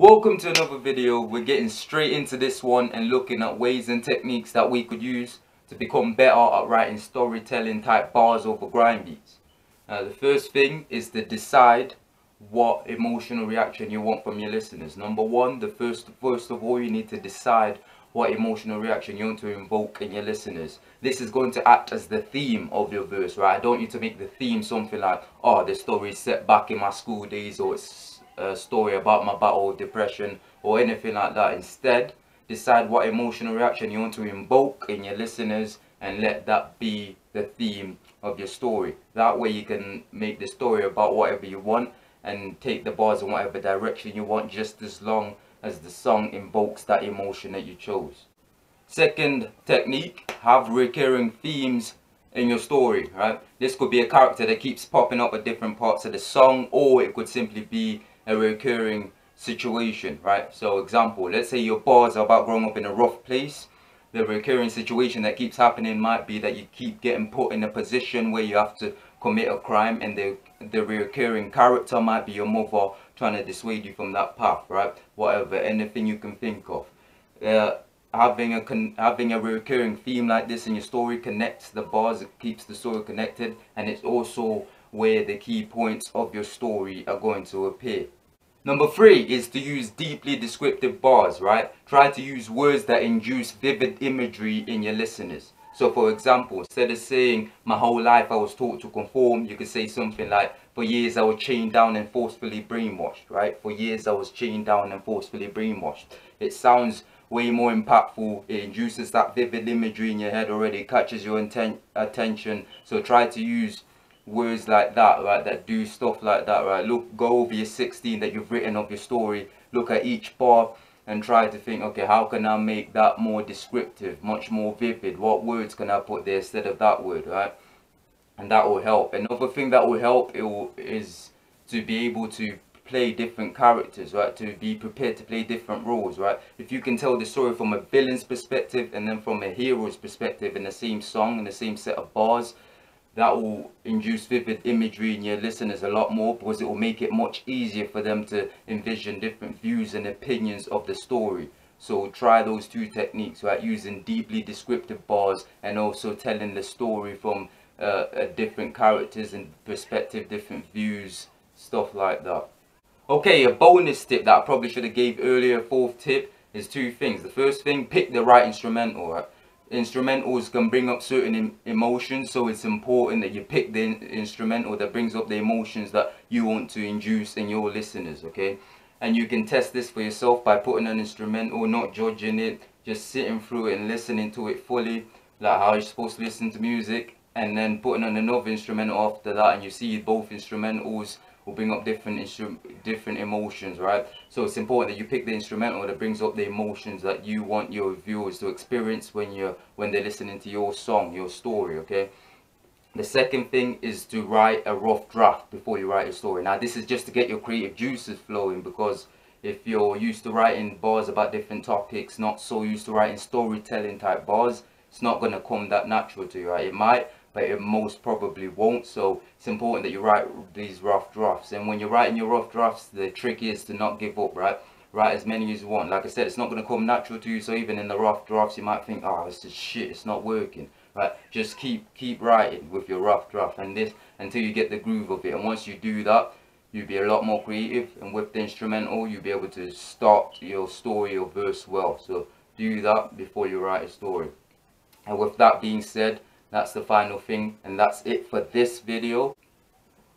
Welcome to another video. We're getting straight into this one and looking at ways and techniques that we could use to become better at writing storytelling type bars over grime beats. Uh, the first thing is to decide what emotional reaction you want from your listeners. Number one, the first first of all, you need to decide what emotional reaction you want to invoke in your listeners. This is going to act as the theme of your verse, right? I don't need to make the theme something like, oh, the story is set back in my school days or it's story about my battle with depression or anything like that. Instead, decide what emotional reaction you want to invoke in your listeners and let that be the theme of your story. That way you can make the story about whatever you want and take the bars in whatever direction you want just as long as the song invokes that emotion that you chose. Second technique, have recurring themes in your story, right? This could be a character that keeps popping up at different parts of the song or it could simply be a recurring situation, right? So example, let's say your bars are about growing up in a rough place. The recurring situation that keeps happening might be that you keep getting put in a position where you have to commit a crime and the the recurring character might be your mother trying to dissuade you from that path right whatever anything you can think of uh, having a having a recurring theme like this in your story connects the bars it keeps the story connected and it's also where the key points of your story are going to appear Number three is to use deeply descriptive bars, right? Try to use words that induce vivid imagery in your listeners. So for example, instead of saying my whole life I was taught to conform, you could say something like for years I was chained down and forcefully brainwashed, right? For years I was chained down and forcefully brainwashed. It sounds way more impactful. It induces that vivid imagery in your head already. Catches your inten attention. So try to use words like that, right? That do stuff like that, right? Look, go over your 16 that you've written of your story. Look at each bar and try to think, okay, how can I make that more descriptive, much more vivid? What words can I put there instead of that word, right? And that will help. Another thing that will help it will, is to be able to play different characters, right? To be prepared to play different roles, right? If you can tell the story from a villain's perspective and then from a hero's perspective in the same song in the same set of bars, that will induce vivid imagery in your listeners a lot more because it will make it much easier for them to envision different views and opinions of the story. So try those two techniques, right? Using deeply descriptive bars and also telling the story from uh, different characters and perspective, different views, stuff like that. Okay, a bonus tip that I probably should have gave earlier, fourth tip, is two things. The first thing, pick the right instrumental, right? Instrumentals can bring up certain em emotions so it's important that you pick the in instrumental that brings up the emotions that you want to induce in your listeners okay? And you can test this for yourself by putting an instrumental not judging it just sitting through it and listening to it fully like how you're supposed to listen to music and then putting on another instrumental after that and you see both instrumentals will bring up different different emotions right? So it's important that you pick the instrumental that brings up the emotions that you want your viewers to experience when you're when they're listening to your song your story okay? The second thing is to write a rough draft before you write a story. Now this is just to get your creative juices flowing because if you're used to writing bars about different topics not so used to writing storytelling type bars it's not going to come that natural to you right? It might but it most probably won't. So it's important that you write these rough drafts. And when you're writing your rough drafts the trick is to not give up right? Write as many as you want. Like i said it's not going to come natural to you. So even in the rough drafts you might think oh this is shit. It's not working. Right? Just keep keep writing with your rough draft and this until you get the groove of it. And once you do that you'll be a lot more creative. And with the instrumental you'll be able to start your story or verse well. So do that before you write a story. And with that being said that's the final thing and that's it for this video.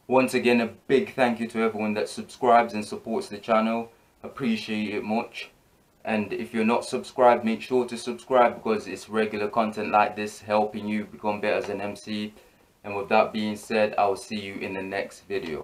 Once again a big thank you to everyone that subscribes and supports the channel. Appreciate it much. And if you're not subscribed make sure to subscribe because it's regular content like this helping you become better as an MC and with that being said I'll see you in the next video